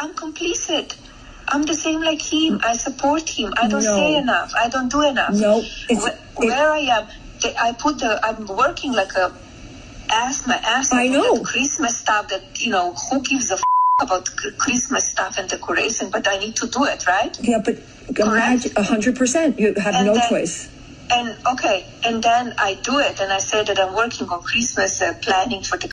I'm complicit. I'm the same like him. I support him. I don't No. say enough. I don't do enough. No, it's- Where, where I am, I put the. I'm working like a ass my ass. I know. Christmas stuff. That you know, who gives a f- about Christmas stuff and decoration? But I need to do it, right? Yeah, but a hundred percent. You have And no then- choice. And okay, and then I do it, and I say that I'm working on Christmas uh, planning for the